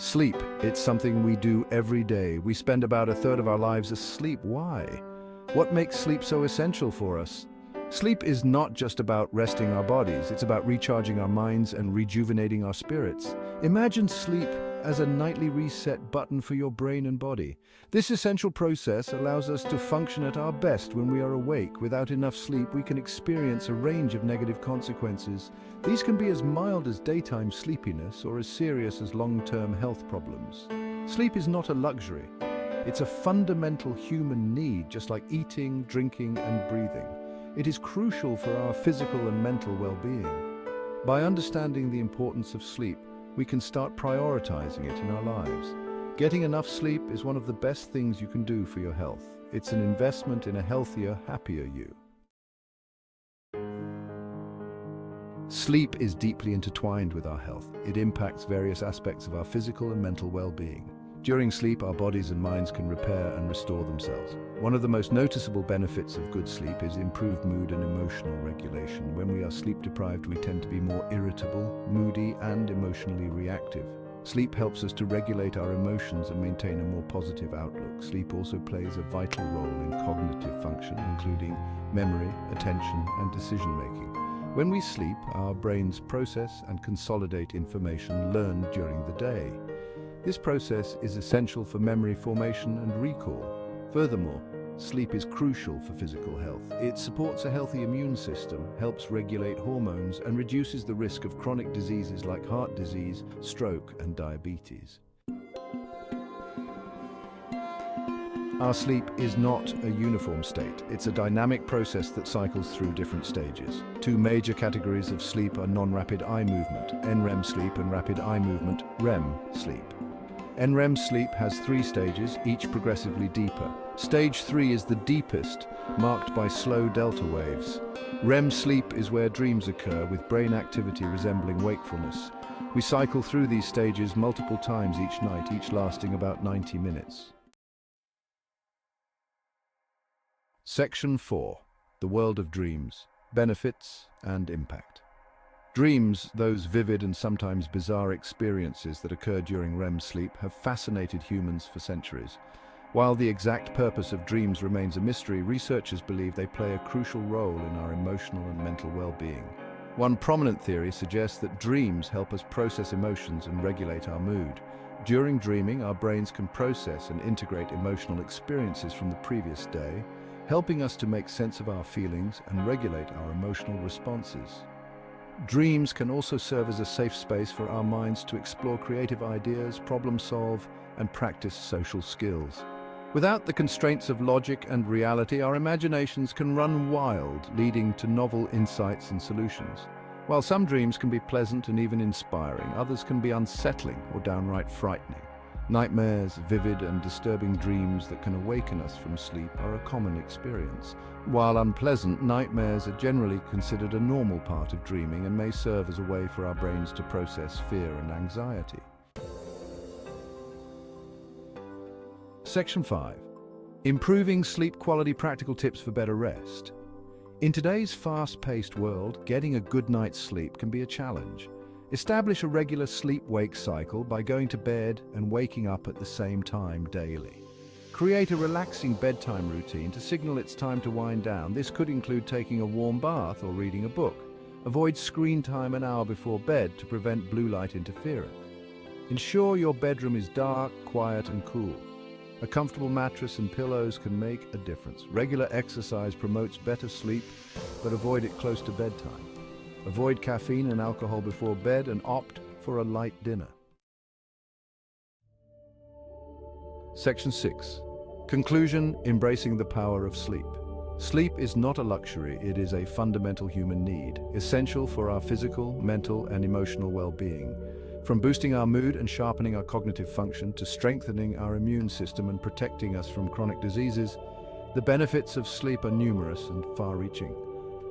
Sleep, it's something we do every day. We spend about a third of our lives asleep. Why? What makes sleep so essential for us? Sleep is not just about resting our bodies, it's about recharging our minds and rejuvenating our spirits. Imagine sleep as a nightly reset button for your brain and body. This essential process allows us to function at our best when we are awake. Without enough sleep, we can experience a range of negative consequences. These can be as mild as daytime sleepiness or as serious as long-term health problems. Sleep is not a luxury. It's a fundamental human need, just like eating, drinking, and breathing. It is crucial for our physical and mental well-being. By understanding the importance of sleep, we can start prioritizing it in our lives. Getting enough sleep is one of the best things you can do for your health. It's an investment in a healthier, happier you. Sleep is deeply intertwined with our health. It impacts various aspects of our physical and mental well-being. During sleep, our bodies and minds can repair and restore themselves. One of the most noticeable benefits of good sleep is improved mood and emotional regulation. When we are sleep deprived, we tend to be more irritable, moody, and emotionally reactive. Sleep helps us to regulate our emotions and maintain a more positive outlook. Sleep also plays a vital role in cognitive function, including memory, attention, and decision-making. When we sleep, our brains process and consolidate information learned during the day. This process is essential for memory formation and recall. Furthermore, sleep is crucial for physical health. It supports a healthy immune system, helps regulate hormones, and reduces the risk of chronic diseases like heart disease, stroke, and diabetes. Our sleep is not a uniform state. It's a dynamic process that cycles through different stages. Two major categories of sleep are non-rapid eye movement, NREM sleep, and rapid eye movement, REM sleep. NREM sleep has three stages, each progressively deeper. Stage 3 is the deepest, marked by slow delta waves. REM sleep is where dreams occur, with brain activity resembling wakefulness. We cycle through these stages multiple times each night, each lasting about 90 minutes. Section 4. The World of Dreams. Benefits and Impact. Dreams, those vivid and sometimes bizarre experiences that occur during REM sleep, have fascinated humans for centuries. While the exact purpose of dreams remains a mystery, researchers believe they play a crucial role in our emotional and mental well-being. One prominent theory suggests that dreams help us process emotions and regulate our mood. During dreaming, our brains can process and integrate emotional experiences from the previous day, helping us to make sense of our feelings and regulate our emotional responses. Dreams can also serve as a safe space for our minds to explore creative ideas, problem solve, and practice social skills. Without the constraints of logic and reality, our imaginations can run wild, leading to novel insights and solutions. While some dreams can be pleasant and even inspiring, others can be unsettling or downright frightening. Nightmares, vivid and disturbing dreams that can awaken us from sleep are a common experience. While unpleasant, nightmares are generally considered a normal part of dreaming and may serve as a way for our brains to process fear and anxiety. Section 5. Improving sleep quality practical tips for better rest. In today's fast-paced world, getting a good night's sleep can be a challenge. Establish a regular sleep-wake cycle by going to bed and waking up at the same time daily. Create a relaxing bedtime routine to signal it's time to wind down. This could include taking a warm bath or reading a book. Avoid screen time an hour before bed to prevent blue light interference. Ensure your bedroom is dark, quiet and cool. A comfortable mattress and pillows can make a difference. Regular exercise promotes better sleep, but avoid it close to bedtime. Avoid caffeine and alcohol before bed and opt for a light dinner. Section 6. Conclusion, embracing the power of sleep. Sleep is not a luxury, it is a fundamental human need, essential for our physical, mental and emotional well-being. From boosting our mood and sharpening our cognitive function to strengthening our immune system and protecting us from chronic diseases, the benefits of sleep are numerous and far-reaching.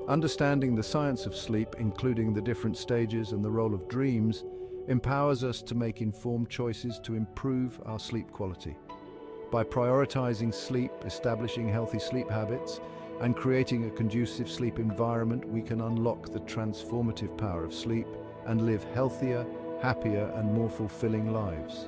Understanding the science of sleep, including the different stages and the role of dreams, empowers us to make informed choices to improve our sleep quality. By prioritizing sleep, establishing healthy sleep habits, and creating a conducive sleep environment, we can unlock the transformative power of sleep and live healthier, happier and more fulfilling lives.